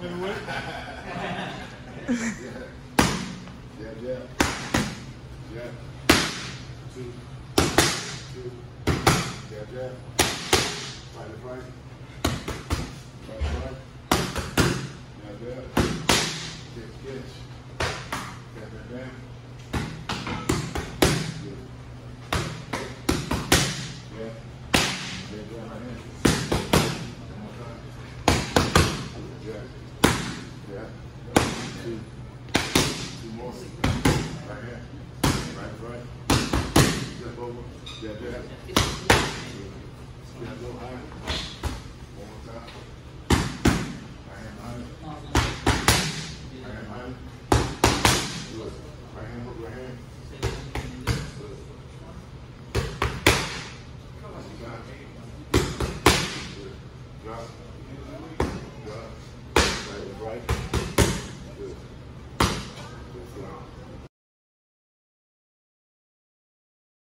Two. Two. Jab, jab. Right to right. two, two more. Right here. Right, right. Step over. Step there. Step go higher. One more time. Right hand higher. Right hand higher. Good. Right hand, hook hand. Good. Drop.